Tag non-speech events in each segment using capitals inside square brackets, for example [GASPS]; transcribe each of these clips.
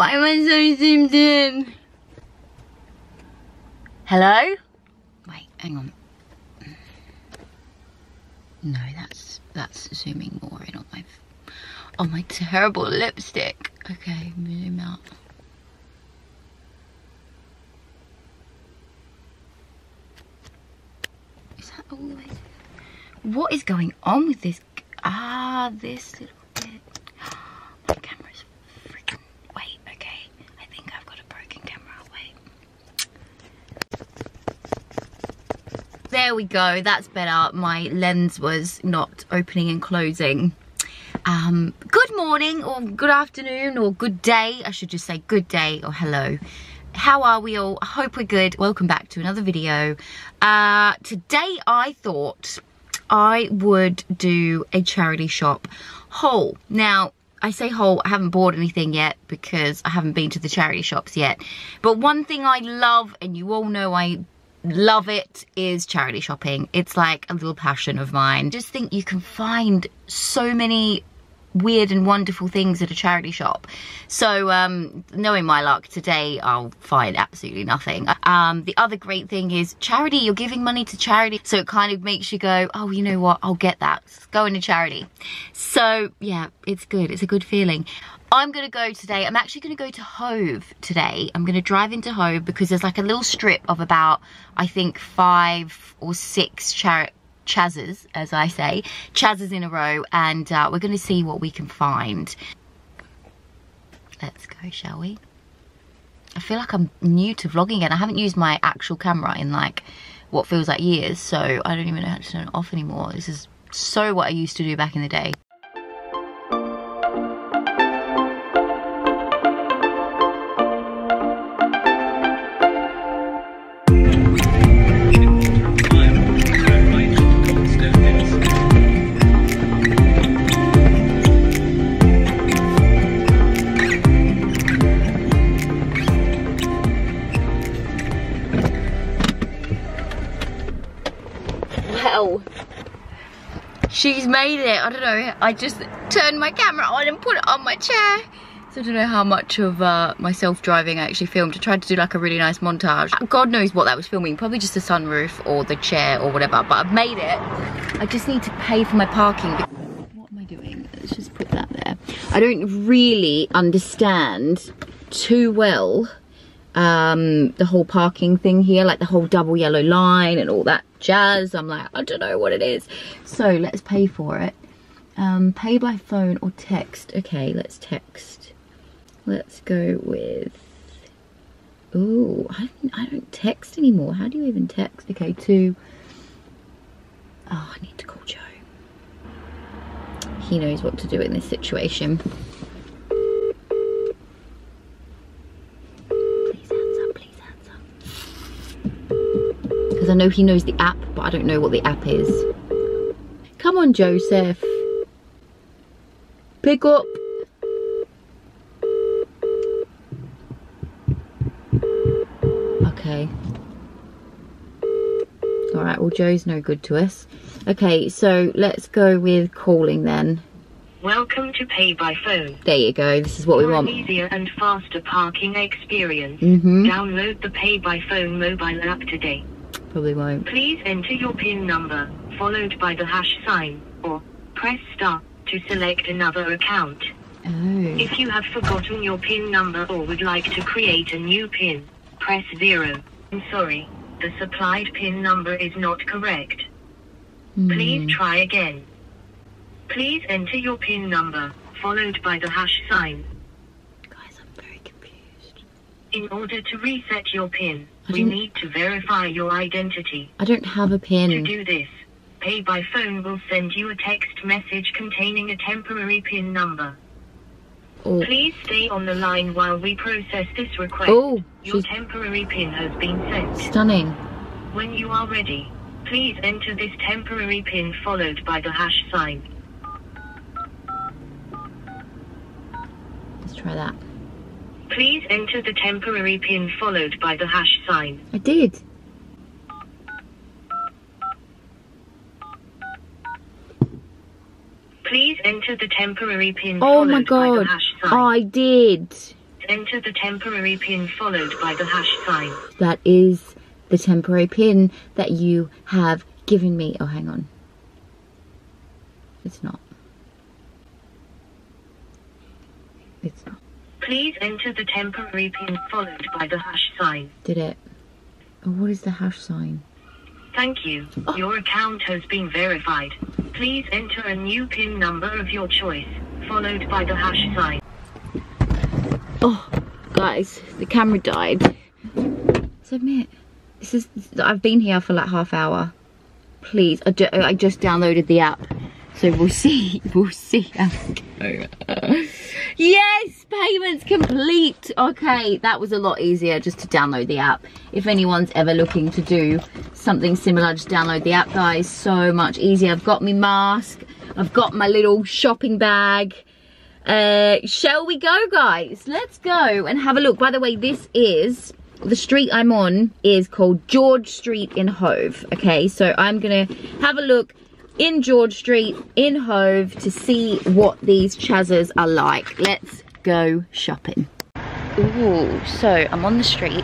Why am I so zoomed in? Hello? Wait, hang on. No, that's that's zooming more in on my on my terrible lipstick. Okay, zoom out. Is that all the way? What is going on with this? Ah, this little bit. My camera's freaking. Wait, okay. I think I've got a broken camera. Wait. There we go. That's better. My lens was not opening and closing. Um, good morning or good afternoon or good day. I should just say good day or hello. How are we all? I hope we're good. Welcome back to another video. Uh, today I thought I would do a charity shop haul. Now, I say haul, I haven't bought anything yet because I haven't been to the charity shops yet. But one thing I love, and you all know I love it, is charity shopping. It's like a little passion of mine. Just think you can find so many weird and wonderful things at a charity shop. So um, knowing my luck today, I'll find absolutely nothing. Um, the other great thing is charity, you're giving money to charity. So it kind of makes you go, oh, you know what, I'll get that. It's going to charity. So yeah, it's good. It's a good feeling. I'm to go today, I'm actually to go to Hove today. I'm to drive into Hove because there's like a little strip of about, I think, five or six Chazzes, as I say, Chazzes in a row, and uh, we're to see what we can find. Let's go, shall we? I feel like I'm new to vlogging again. I haven't used my actual camera in like what feels like years, so I don't even know how to turn it off anymore. This is so what I used to do back in the day. Made it. I don't know. I just turned my camera on and put it on my chair. So I don't know how much of uh, myself driving I actually filmed. I tried to do like a really nice montage. God knows what that was filming. Probably just the sunroof or the chair or whatever. But I've made it. I just need to pay for my parking. What am I doing? Let's just put that there. I don't really understand too well um, the whole parking thing here. Like the whole double yellow line and all that jazz. I'm like, I don't know what it is. So let's pay for it. Um, pay by phone or text. Okay, let's text. Let's go with. Oh, I don't, I don't text anymore. How do you even text? Okay, to. Oh, I need to call Joe. He knows what to do in this situation. Please answer, please answer. Because I know he knows the app, but I don't know what the app is. Come on, Joseph. Pick up. Okay. Alright, well Joe's no good to us. Okay, so let's go with calling then. Welcome to Pay by Phone. There you go, this is what we For an want. easier and faster parking experience, Mhm. download the Pay by Phone mobile app today. Probably won't. Please enter your PIN number, followed by the hash sign, or press star to select another account. Oh. If you have forgotten your PIN number or would like to create a new PIN, press zero. I'm sorry, the supplied PIN number is not correct. Please Hmm. try again. Please enter your PIN number, followed by the hash sign. Guys, I'm very confused. In order to reset your PIN, we need to verify your identity. I don't have a PIN. To do this, Pay by Phone will send you a text message containing a temporary PIN number. Oh, Please stay on the line while we process this request. oh Your temporary PIN has been sent. stunning. When you are ready, please enter this temporary PIN followed by the hash sign. Let's try that. Please enter the temporary PIN followed by the hash sign. I did. Please enter the temporary PIN Oh followed my by the god. hash sign. I did. enter the temporary pin followed by the hash sign. That is the temporary pin that you have given me. Oh, hang on. It's not. It's not. Please enter the temporary pin followed by the hash sign. Did it? Oh, what is the hash sign? Thank you. Oh. Your account has been verified. Please enter a new PIN number of your choice, followed by the hash sign. Oh, guys, the camera died. Submit. This is. I've been here for like half hour. Please, I, ju I just downloaded the app, so we'll [LAUGHS] see. We'll see how it goes. Yes, payments complete. Okay, that was a lot easier just to download the app. If anyone's ever looking to do something similar, just download the app, guys. So much easier. I've got my mask. I've got my little shopping bag. Uh, shall we go, guys? Let's go and have a look. By the way, this is the street I'm on is called George Street in Hove. Okay, so I'm gonna have a look in George Street in Hove to see what these chazzers are like. Let's go shopping. Ooh, so I'm on the street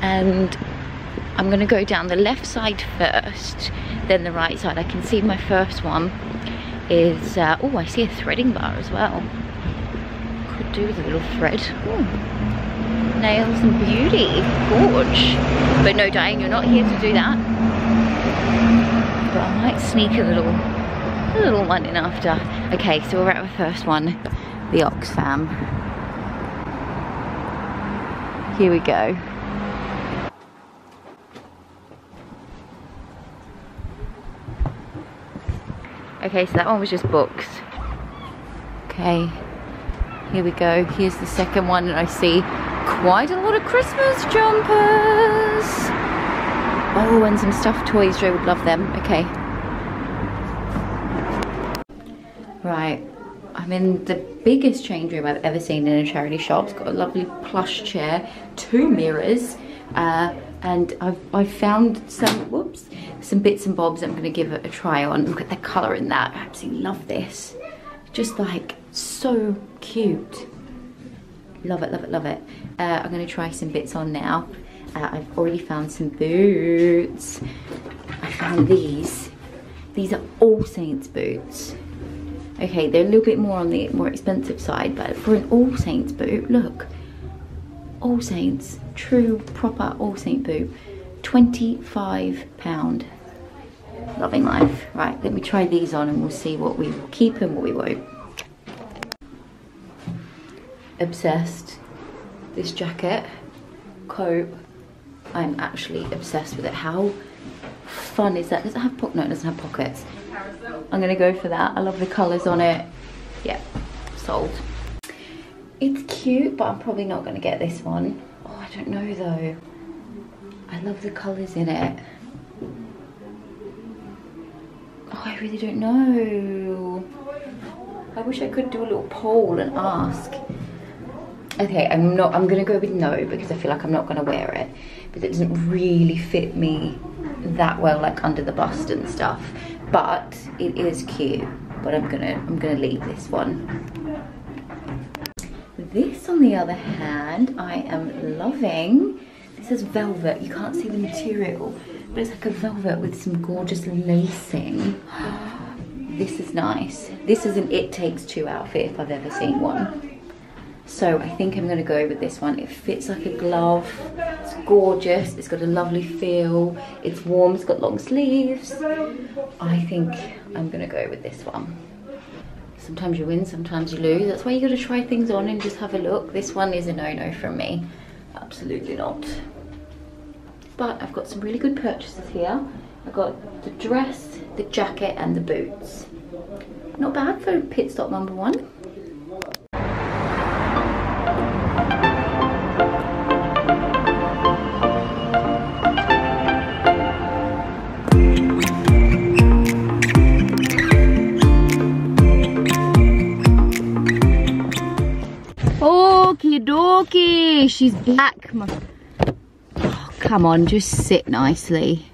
and I'm gonna go down the left side first, then the right side. I can see my first one is, uh, oh, I see a threading bar as well. Could do with a little thread. Ooh. Nails and beauty, gorge. But no, Dianne, you're not here to do that. But I might sneak a little, a little one in after. Okay, so we're at the first one, the Oxfam. Here we go. Okay, so that one was just books. Okay, here we go. Here's the second one, and I see quite a lot of Christmas jumpers. Oh, and some stuffed toys. Joe would love them. Okay. Right. I'm in the biggest change room I've ever seen in a charity shop. It's got a lovely plush chair, two mirrors, uh, and I've, I've found some, whoops, some bits and bobs I'm going to give it a try on. Look at the colour in that. I absolutely love this. Just like so cute. Love it, love it, love it. Uh, I'm going to try some bits on now. I've already found some boots. I found these. These are All Saints boots. Okay, they're a little bit more on the more expensive side, but for an All Saints boot, look. All Saints, true, proper All Saint boot. £25. Loving life. Right, let me try these on and we'll see what we will keep and what we won't. Obsessed. This jacket, coat, I'm actually obsessed with it. How fun is that? Does it have pockets? No, it doesn't have pockets. I'm gonna go for that. I love the colours on it. Yeah, sold. It's cute, but I'm probably not gonna get this one. Oh, I don't know though. I love the colours in it. Oh, I really don't know. I wish I could do a little poll and ask. Okay, I'm not, I'm gonna go with no because I feel like I'm not gonna wear it. But it doesn't really fit me that well, like under the bust and stuff. But it is cute. But I'm gonna, I'm gonna leave this one. This, on the other hand, I am loving. This is velvet. You can't see the material, but it's like a velvet with some gorgeous lacing. [GASPS] This is nice. This is an It Takes Two outfit if I've ever seen one. So I think I'm gonna go with this one. It fits like a glove. It's gorgeous. It's got a lovely feel. It's warm. It's got long sleeves. I think I'm gonna go with this one. Sometimes you win, sometimes you lose. That's why you gotta try things on and just have a look. This one is a no-no from me. Absolutely not. But I've got some really good purchases here. I've got the dress, the jacket, and the boots. Not bad for pit stop number one. She's back. Oh, come on, just sit nicely.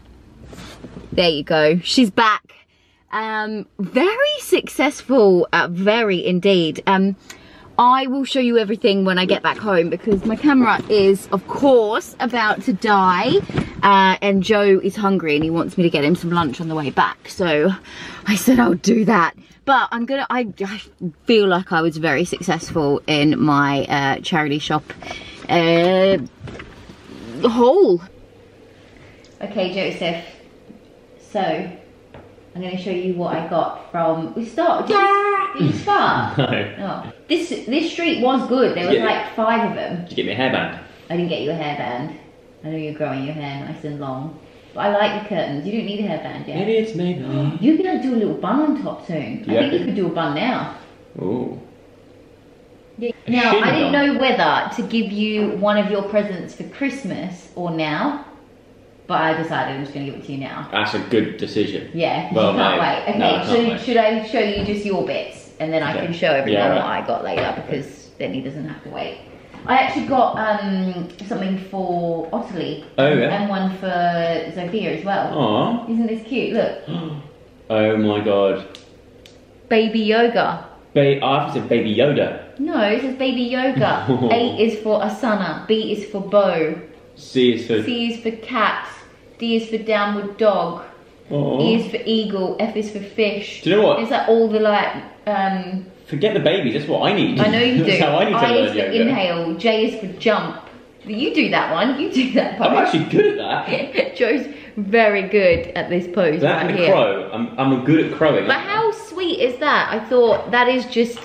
There you go, she's back. Um, very successful, uh, very indeed. Um, I will show you everything when I get back home because my camera is, of course, about to die. Uh, and Joe is hungry and he wants me to get him some lunch on the way back. So I said I'll do that. But I'm gonna, I, I feel like I was very successful in my uh, charity shop uh, haul. Okay, Joseph. So, I'm going to show you what I got from. We start. Did you, [LAUGHS] did you start? No. Oh. This this street was good. There was Yeah. like five of them. Did you get me a hairband? I didn't get you a hairband. I know you're growing your hair nice and long. But I like the curtains. You don't need a hairband yet. Maybe it's maybe. You're gonna do a little bun on top soon. I think you could do a bun now. Ooh. Now, I didn't know whether to give you one of your presents for Christmas or now, but I decided I'm just going to give it to you now. That's a good decision. Yeah. Well you can't made. wait. Okay, No, I can't so wait. should I show you just your bits and then I Okay. can show everyone Yeah, what. I got later because then he doesn't have to wait. I actually got um, something for Ottilie Oh, yeah? and one for Sophia as well. Aw. Isn't this cute? Look, [GASPS] Oh my god. baby yoga. Ba- I have to say Baby Yoda. No, it says baby yoga. [LAUGHS] A is for Asana, B is for bow, C is for. C is for cat, D is for downward dog, Aw. E is for eagle, F is for fish. Do you know what? It's like all the like um Forget the babies. That's what I need. I know you do. That's how I need to I learn is for yoga. inhale, J is for jump. You do that one. You do that I'm actually good at that. [LAUGHS] Joe's very good at this pose That right and the here. crow. I'm, I'm good at crowing. But how sweet is that? I thought that is just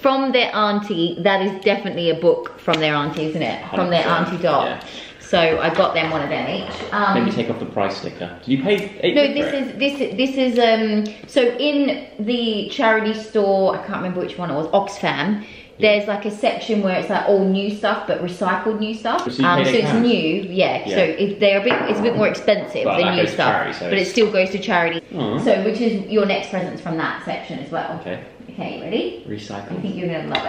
from their auntie. That is definitely a book from their auntie, isn't it? From their auntie dog. yeah. So I got them one of them each. Um, Maybe take off the price sticker. Did you pay eight no, this is this is this is um. So in the charity store, I can't remember which one it was, Oxfam. There's like a section where it's like all new stuff, but recycled new stuff. So um, so it's new, yeah. Yeah. So if they're a bit, it's a bit more expensive But than new stuff, charity, so but it still goes to charity. Aw. So which is your next presents from that section as well. Okay. Okay, ready? Recycled. I think you're gonna love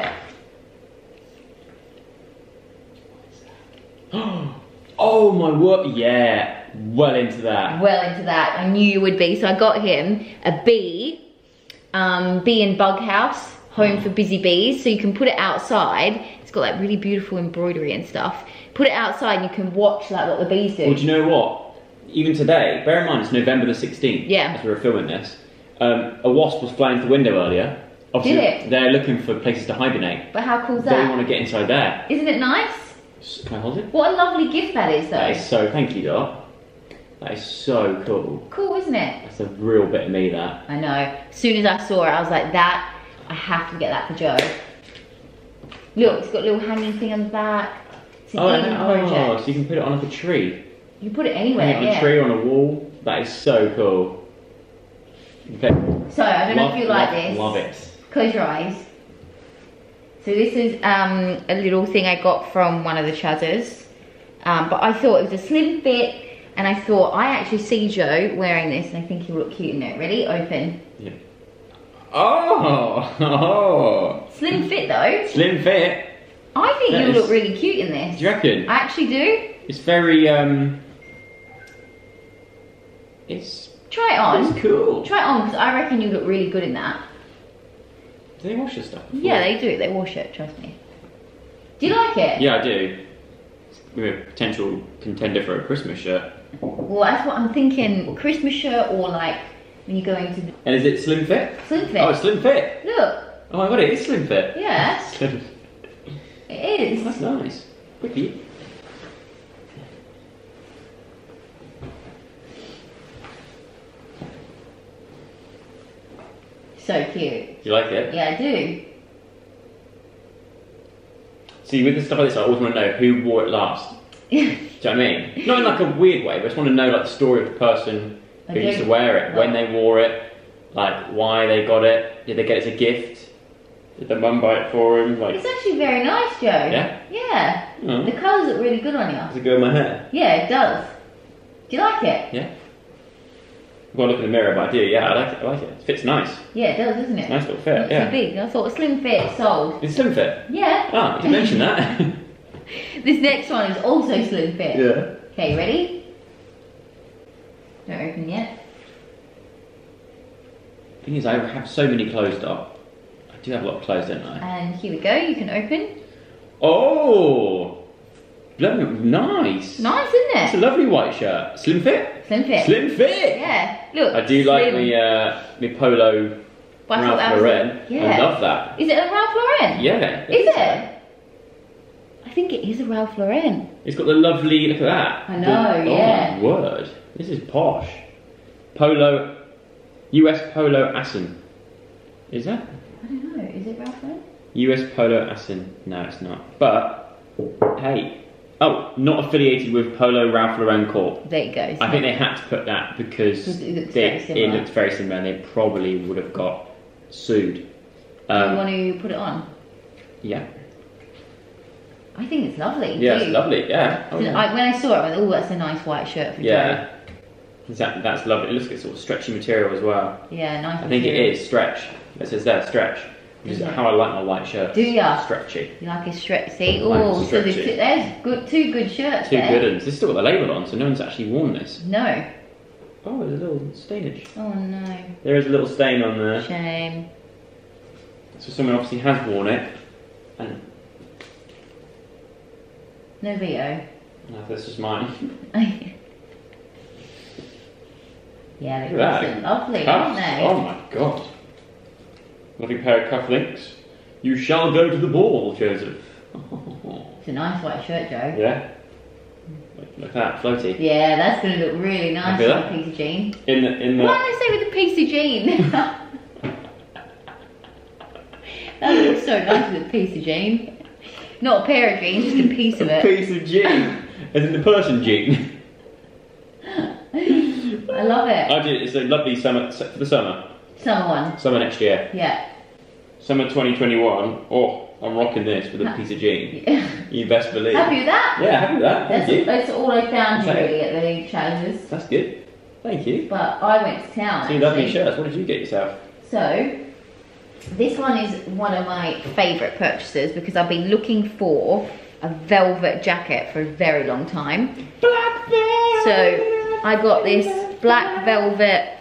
it. [GASPS] [GASPS] oh my word! Yeah, well into that. Well into that, I knew you would be. So I got him a bee, um, bee and bug house, home for busy bees. So you can put it outside. It's got like really beautiful embroidery and stuff. Put it outside and you can watch like what the bees do. Well, do you know what? Even today, bear in mind it's November the 16th. Yeah. As we were filming this, um, a wasp was flying through the window earlier. Obviously, Did it? They're looking for places to hibernate. but how cool is that? They want to get inside there. Isn't it nice? Can I hold it? What a lovely gift that is, though. is so. Thank you, Dot. That is so cool. Cool, isn't it? That's a real bit of me. That. I know. As soon as I saw it, I was like, that, I have to get that for Joe. Look, it's got a little hanging thing on the back. It's an Oh, ah, project. oh, so you can put it on like a tree. You can put it Hang anywhere, it on a tree or on a wall. That is so cool. Okay. So, I don't know if you like love, this. Love it. Close your eyes. So this is um, a little thing I got from one of the Chazzers. Um, but I thought it was a slim fit. And I thought, I actually see Joe wearing this and I think he'll look cute in it. Ready? Open. Yeah. Oh, [LAUGHS] oh, Slim fit though. slim fit. I think That you is- look really cute in this. Do you reckon? I actually do. It's very um. It's Try it on. it's cool. Try it on because I reckon you look really good in that. Do they wash this stuff? before? Yeah, they do. They wash it. Trust me. Do you like it? Yeah, I do. We're a potential contender for a Christmas shirt. Well, that's what I'm thinking. Christmas shirt or like when you're going to And is it slim fit? slim fit. Oh, it's slim fit. Look. Oh my god, it is slim fit. Yeah, That's [LAUGHS] it is. nice. Quickly. So cute. Do you like it? Yeah, I do. See, with the stuff like this, I always want to know who wore it last. [LAUGHS] Do you know what I mean? Not in like a weird way, but I just want to know like the story of the person who Okay. used to wear it, when they wore it, like why they got it, did they get it as a gift, did their mum buy it for him? Like, It's actually very nice, Joe. Yeah? Yeah. oh, The colours look really good on you. does it go in my hair? Yeah, it does. Do you like it? Yeah. I've got to look in the mirror, but I do. Yeah, I like it. I like it. It fits nice. Yeah, it does, doesn't it? Nice little Not fit. too Yeah. big. I thought a slim fit sold. It's slim fit. Yeah. Ah, you didn't that. [LAUGHS] This next one is also slim fit. yeah. Okay, ready? Don't open yet. Thing is, I have so many closed up. I do have a lot of clothes, don't I? And here we go, you can open. Oh, nice. Nice, isn't it? It's a lovely white shirt. Slim fit. Slim fit. Slim fit. Yeah, look. I do like slim. my uh, my polo But I thought that Ralph Lauren. Yeah. I love that. Is it a Ralph Lauren? Yeah. Is it? I think it is a Ralph Lauren. It's got the lovely look at that. I know, The- yeah. Oh my word, this is posh. Polo, US Polo Assen. Is that I don't know. Is it Ralph Lauren? US Polo Assen? No, it's not. But hey, oh, not affiliated with Polo Ralph Lauren Corp. There you go. I think they had to put that because it looks they- very similar. it looks very similar. and They probably would have got sued. you Um, want to put it on? yeah, I think it's lovely. yeah, too. it's lovely. Yeah, Oh, yeah. I, when I saw it, I went, "Oh, that's a nice white shirt for Joe." yeah. That, that's lovely. It looks like sort of stretchy material as well. Yeah, nice. I think it is stretch. It says there, stretch. Which is Is how I like my white shirts. Do ya? Stretchy. You like a stretch? See, Like oh, so there's, stretchy. two, there's good, two good shirts Two there. good ones. This still got the label on, so no one's actually worn this. No. Oh, there's a little stainage. Oh no. There is a little stain on there. Shame. So someone obviously has worn it. And No VO. no, this is mine. [LAUGHS] [LAUGHS] yeah, they're at awesome. that. lovely, aren't they? Oh my god. Lovely pair of cufflinks. You shall go to the ball, Joseph. It's a nice white shirt, Joe. yeah. Look, look at that, floaty. Yeah, that's going to look really nice with a piece of jean. In the in the Why did I say with a piece of jean? [LAUGHS] that looks so nice with a piece of jean. Not a pair of jeans, just a piece of it. piece of jean. As in the Persian jean. [LAUGHS] I love it. I did. It's a lovely summer for the summer. Summer one. Summer next year. Yeah. Summer 2021. Oh, I'm rocking this with a piece of jean. [LAUGHS] You best believe. Happy with that? Yeah, happy with that. Thank That's, you. that's all I found Okay. really at the challenges. That's good. Thank you. But I went to town. Two lovely actually. shirts. What did you get yourself? So, this one is one of my favourite purchases because I've been looking for a velvet jacket for a very long time. Black velvet. So, I got this black velvet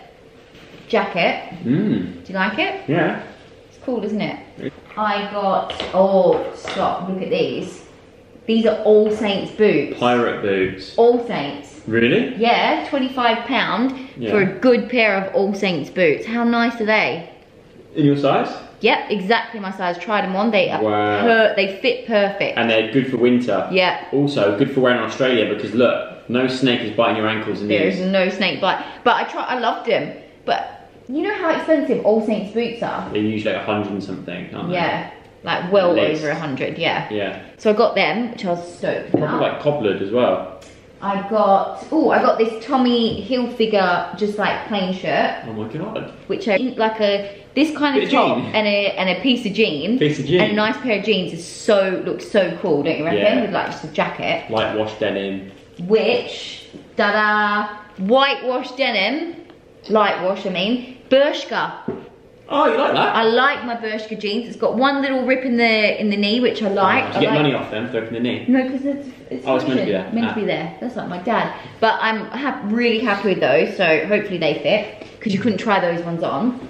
jacket. Mmm. Do you like it? Yeah. It's cool, isn't it? I got, oh, stop, look at these. These are All Saints boots. Pirate boots. All Saints. Really? Yeah, £25 Yeah. for a good pair of All Saints boots. How nice are they? In your size? Yep, exactly my size. Tried them on. They Wow. per- they fit perfect. And they're good for winter. yeah, Also good for wearing in Australia because look, no snake is biting your ankles in and there is no snake bite. But I try. I loved them. But you know how expensive All Saints boots are. They're usually like a hundred and something, aren't they? Yeah, like well least. over a hundred. Yeah. Yeah. So I got them, which I was stoked Probably about. like cobblered as well. I got oh, I got this Tommy Hilfiger just like plain shirt, Oh my god. which I like a this kind of top jean. and a and a piece of jean. Piece of jean. And a nice pair of jeans is so looks so cool, don't you reckon? Yeah. With like just a jacket. Light wash denim. which da-da whitewash denim light wash I mean Bershka Oh, you like that? I like my Bershka jeans it's got one little rip in the in the knee which I like Oh, Do I you get like- money off them for opening the knee? no because it's it's, Oh, it's meant to be there. meant Ah. to be there that's like my dad but I'm hap- really happy with those so hopefully they fit because you couldn't try those ones on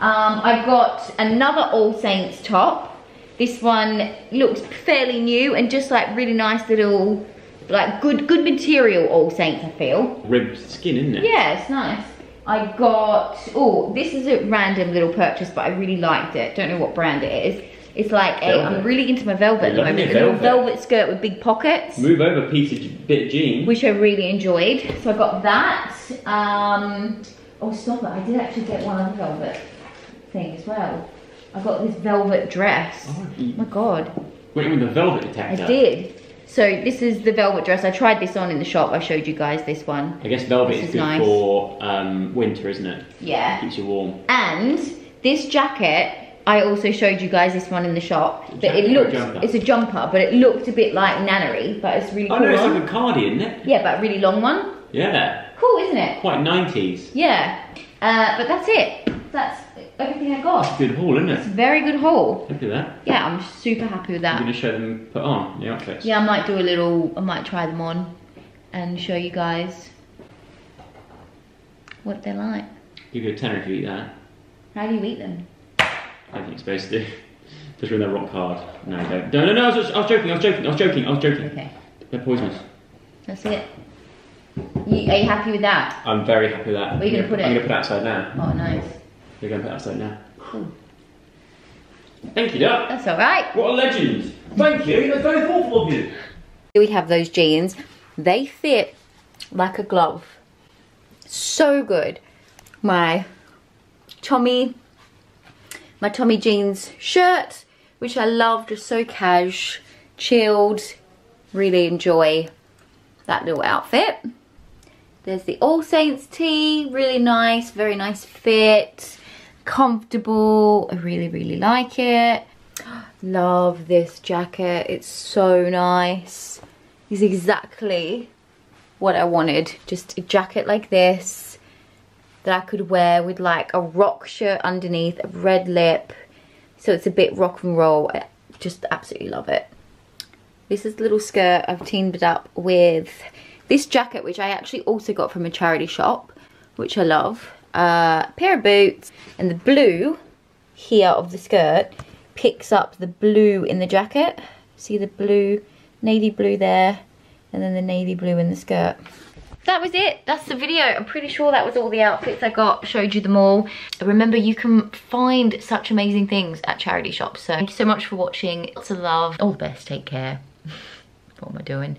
um, I've got another All Saints top this one looks fairly new and just like really nice little like good good material All Saints I feel Ribbed skin, isn't it? yeah, it's nice. I got, oh, this is a random little purchase, but I really liked it. Don't know what brand it is. It's like a, I'm really into my velvet at the moment. A little velvet. skirt with big pockets, Move over piece of bit of jean. which I really enjoyed. So I got that. Um, oh, stop it. I did actually get one other velvet thing as well. I got this velvet dress. Oh, my God. went with the velvet I did. So this is the velvet dress. I tried this on in the shop. I showed you guys this one. I guess velvet is is good nice. for um, winter, isn't it? Yeah. Keeps you warm. And this jacket, I also showed you guys this one in the shop. But it or looked, jumper? it's a jumper, but it looked a bit like nannery, but it's really Oh cool. no, it's like a cardigan, isn't it? Yeah, but a really long one. Yeah. Cool, isn't it? Quite 90s. Yeah. Uh, but that's it. That's everything I got. Good haul, isn't it? It's a very good haul. Look at that. Yeah, I'm super happy with that. I'm going to show them put on the outfits. Yeah, I might do a little, I might try them on and show you guys what they're like. Give you a tenner if you eat that. How do you eat them? I think you're supposed to. [LAUGHS] Just read that rock hard. No, don't. No, no, no, I was, I was joking, I was joking, I was joking, I was joking. Okay, They're poisonous. that's it. You, are you happy with that? I'm very happy with that. Where are you gonna put it? I'm gonna put it outside now. Oh, nice. You're gonna put it outside now. Hmm. Thank you, Duck. That's all right. What a legend. Thank you, that's very thoughtful of you. Here we have those jeans. They fit like a glove. So good. My Tommy, my Tommy jeans shirt, which I love, just so cash, chilled. Really enjoy that little outfit. There's the All Saints tee, really nice, very nice fit, comfortable. I really, really like it. [GASPS] Love this jacket, it's so nice. It's exactly what I wanted. Just a jacket like this that I could wear with like a rock shirt underneath, a red lip. So it's a bit rock and roll. I just absolutely love it. This is the little skirt I've teamed it up with this jacket, which I actually also got from a charity shop, which I love. Uh, a pair of boots and the blue here of the skirt picks up the blue in the jacket. See the blue, navy blue there, and then the navy blue in the skirt. That was it. That's the video. I'm pretty sure that was all the outfits I got. Showed you them all. Remember, you can find such amazing things at charity shops. So thank you so much for watching. Lots of love. All the best. Take care. [LAUGHS] what am I doing?